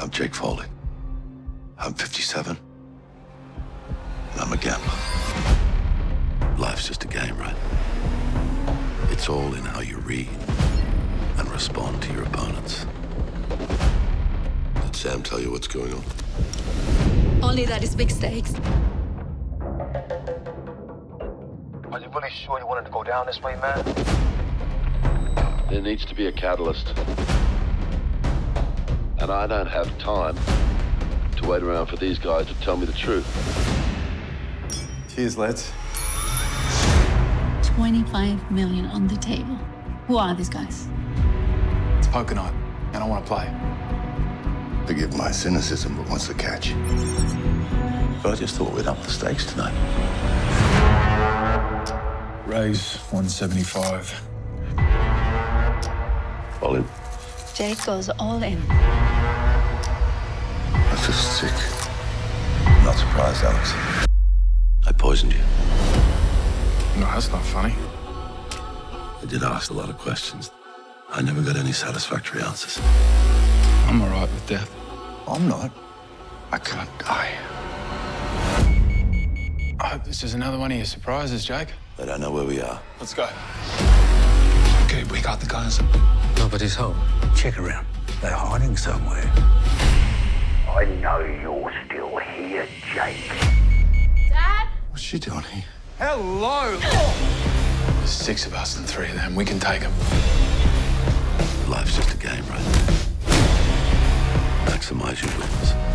I'm Jake Foley. I'm 57. And I'm a gambler. Life's just a game, right? It's all in how you read and respond to your opponents. Did Sam tell you what's going on? Only that is big stakes. Are you really sure you wanted to go down this way, man? There needs to be a catalyst. And I don't have time to wait around for these guys to tell me the truth. Cheers, lads. 25 million on the table. Who are these guys? It's poker night, and I want to play. Forgive my cynicism, but what's the catch? I just thought we'd up the stakes tonight. Raise 175. All in. Jake goes all in. That's just sick. I'm not surprised, Alex. I poisoned you. No, that's not funny. I did ask a lot of questions. I never got any satisfactory answers. I'm all right with death. I'm not. I can't die. I hope this is another one of your surprises, Jake. They don't know where we are. Let's go. Okay, we got the guys. Nobody's home. Check around. They're hiding somewhere. I know you're still here, Jake. Dad? What's she doing here? Hello! There's six of us and three of them. We can take them. Life's just a game, right? Maximize your win.